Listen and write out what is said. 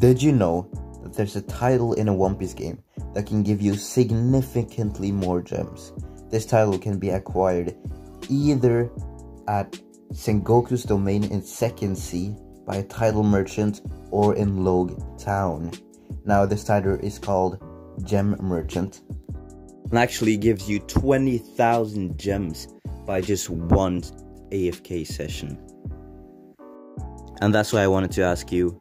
Did you know that there's a title in a One Piece game that can give you significantly more gems? This title can be acquired either at Sengoku's domain in Second Sea by a title merchant or in Logue Town. Now this title is called Gem Merchant and actually gives you 20,000 gems by just one AFK session. And that's why I wanted to ask you